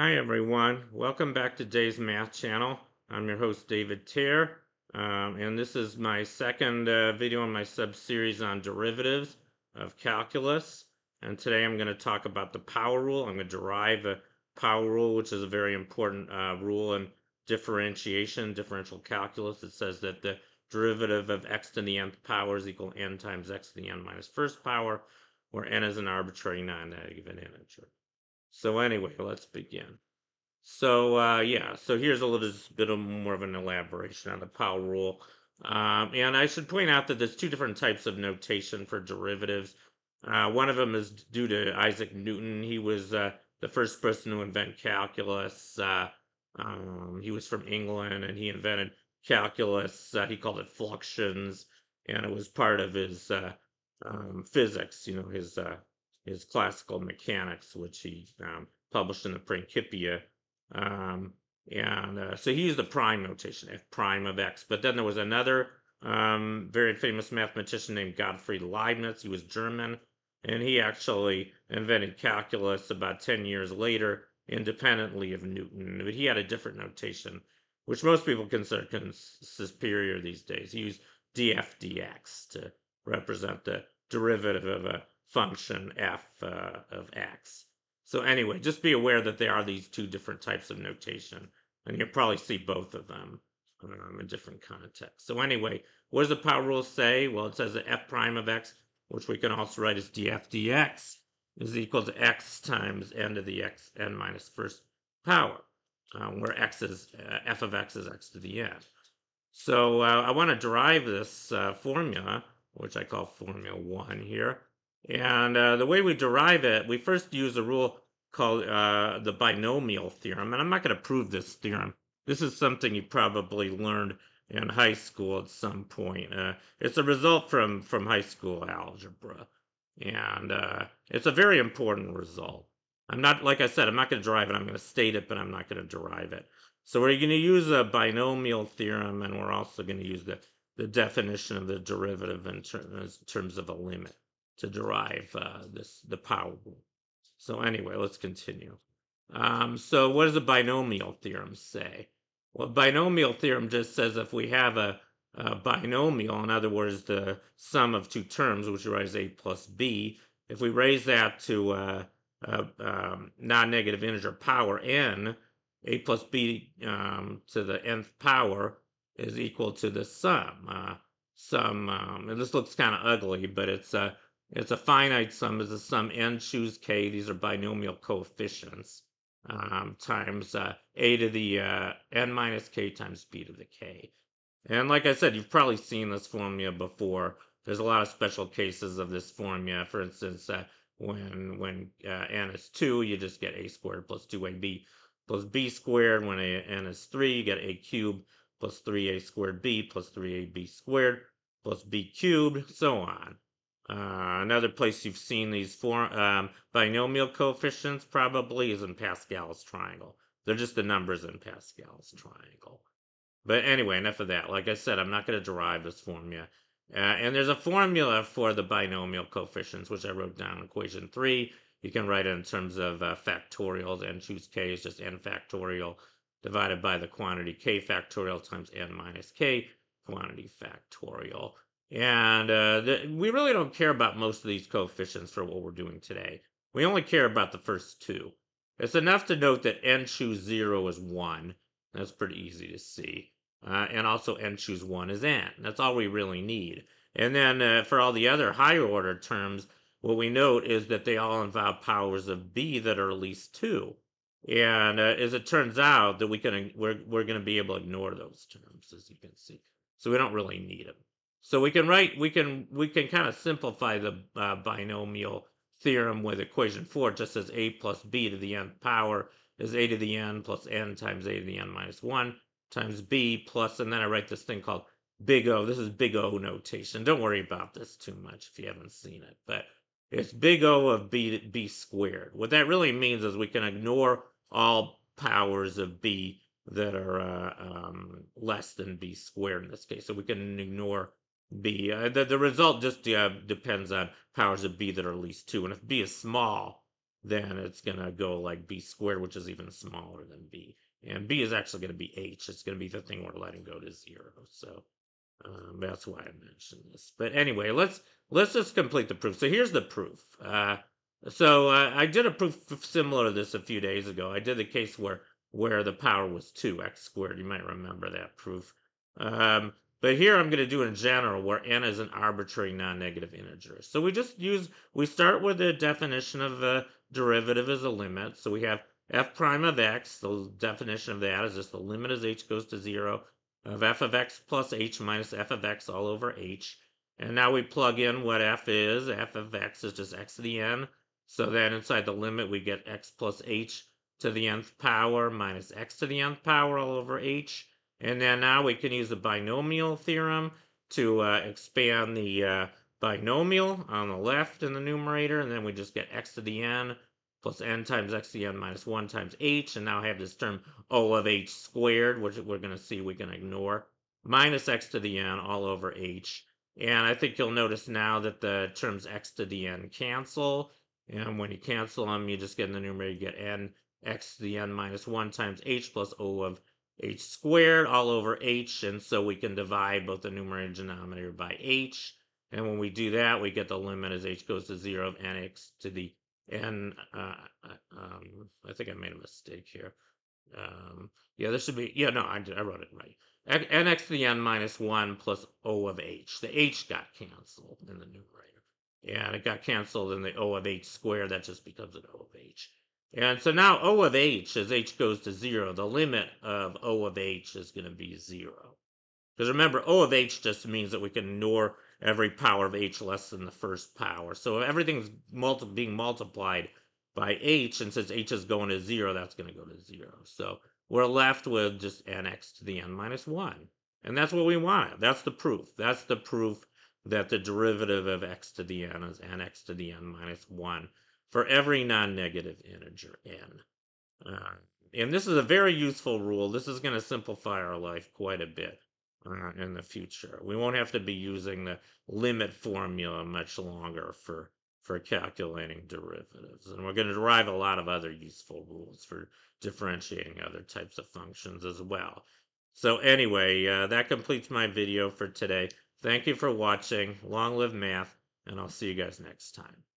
Hi everyone, welcome back to Dave's Math Channel. I'm your host David Teare, um, and this is my second uh, video in my sub-series on derivatives of calculus. And today I'm going to talk about the power rule. I'm going to derive a power rule, which is a very important uh, rule in differentiation, differential calculus. It says that the derivative of x to the nth power is equal to n times x to the n minus first power, where n is an arbitrary non-negative integer. So anyway, let's begin. So uh, yeah, so here's a little bit of more of an elaboration on the power rule. Um, and I should point out that there's two different types of notation for derivatives. Uh, one of them is due to Isaac Newton. He was uh, the first person to invent calculus. Uh, um, he was from England and he invented calculus. Uh, he called it fluxions, and it was part of his uh, um, physics, you know, his his classical mechanics, which he um, published in the Principia. Um, and uh, so he used the prime notation, f prime of x. But then there was another um, very famous mathematician named Gottfried Leibniz. He was German, and he actually invented calculus about 10 years later, independently of Newton. But he had a different notation, which most people consider superior these days. He used df dx to represent the derivative of a function f uh, of x. So anyway, just be aware that there are these two different types of notation, and you'll probably see both of them um, in different contexts. So anyway, what does the power rule say? Well, it says that f prime of x, which we can also write as df dx, is equal to x times n to the x n minus first power, uh, where x is uh, f of x is x to the n. So uh, I want to derive this uh, formula, which I call formula 1 here. And uh, the way we derive it, we first use a rule called uh, the binomial theorem. And I'm not going to prove this theorem. This is something you probably learned in high school at some point. Uh, it's a result from, from high school algebra. And uh, it's a very important result. I'm not, like I said, I'm not going to derive it. I'm going to state it, but I'm not going to derive it. So we're going to use a binomial theorem, and we're also going to use the, the definition of the derivative in, ter in terms of a limit to derive uh, this the power rule. So anyway, let's continue. Um, so what does a binomial theorem say? Well, binomial theorem just says if we have a, a binomial, in other words, the sum of two terms, which as a plus b, if we raise that to a, a um, non-negative integer power n, a plus b um, to the nth power is equal to the sum. Uh, sum, um, and this looks kind of ugly, but it's a it's a finite sum It's a sum n choose k, these are binomial coefficients, um, times uh, a to the uh, n minus k times b to the k. And like I said, you've probably seen this formula before. There's a lot of special cases of this formula. For instance, uh, when when uh, n is 2, you just get a squared plus 2ab plus b squared. When a, n is 3, you get a cubed plus 3a squared b plus 3ab squared plus b cubed, so on. Uh, another place you've seen these four, um, binomial coefficients probably is in Pascal's triangle. They're just the numbers in Pascal's triangle. But anyway, enough of that. Like I said, I'm not going to derive this formula. Uh, and there's a formula for the binomial coefficients, which I wrote down in equation 3. You can write it in terms of uh, factorials. n choose k is just n factorial divided by the quantity k factorial times n minus k quantity factorial. And uh, the, we really don't care about most of these coefficients for what we're doing today. We only care about the first two. It's enough to note that n choose 0 is 1. That's pretty easy to see. Uh, and also n choose 1 is n. That's all we really need. And then uh, for all the other higher order terms, what we note is that they all involve powers of b that are at least 2. And uh, as it turns out, that we can we're we're going to be able to ignore those terms, as you can see. So we don't really need them. So we can write, we can, we can kind of simplify the uh, binomial theorem with equation four, just as a plus b to the nth power is a to the n plus n times a to the n minus one times b plus, and then I write this thing called big O. This is big O notation. Don't worry about this too much if you haven't seen it, but it's big O of b, b squared. What that really means is we can ignore all powers of b that are uh, um, less than b squared in this case. So we can ignore b. Uh, the, the result just uh, depends on powers of b that are at least 2. And if b is small, then it's going to go like b squared, which is even smaller than b. And b is actually going to be h. It's going to be the thing we're letting go to zero. So um, that's why I mentioned this. But anyway, let's let's just complete the proof. So here's the proof. Uh, so uh, I did a proof similar to this a few days ago. I did the case where where the power was 2x squared. You might remember that proof. Um, but here I'm going to do in general where n is an arbitrary non-negative integer. So we just use, we start with the definition of the derivative as a limit. So we have f prime of x, the definition of that is just the limit as h goes to 0 of f of x plus h minus f of x all over h. And now we plug in what f is. f of x is just x to the n. So then inside the limit we get x plus h to the nth power minus x to the nth power all over h. And then now we can use the binomial theorem to uh, expand the uh, binomial on the left in the numerator, and then we just get x to the n plus n times x to the n minus 1 times h, and now I have this term O of h squared, which we're going to see we can ignore, minus x to the n all over h. And I think you'll notice now that the terms x to the n cancel, and when you cancel them, you just get in the numerator, you get n x to the n minus 1 times h plus O of h squared all over h, and so we can divide both the numerator and denominator by h. And when we do that, we get the limit as h goes to 0 of nx to the n. Uh, uh, um, I think I made a mistake here. Um, yeah, this should be, yeah, no, I, I wrote it right. nx to the n minus 1 plus O of h. The h got canceled in the numerator. Yeah, And it got canceled in the O of h squared. That just becomes an O of h. And so now O of h, as h goes to 0, the limit of O of h is going to be 0. Because remember, O of h just means that we can ignore every power of h less than the first power. So if everything's multi being multiplied by h, and since h is going to 0, that's going to go to 0. So we're left with just nx to the n minus 1. And that's what we want. That's the proof. That's the proof that the derivative of x to the n is nx to the n minus 1 for every non-negative integer n. Uh, and this is a very useful rule. This is going to simplify our life quite a bit uh, in the future. We won't have to be using the limit formula much longer for, for calculating derivatives. And we're going to derive a lot of other useful rules for differentiating other types of functions as well. So anyway, uh, that completes my video for today. Thank you for watching. Long live math, and I'll see you guys next time.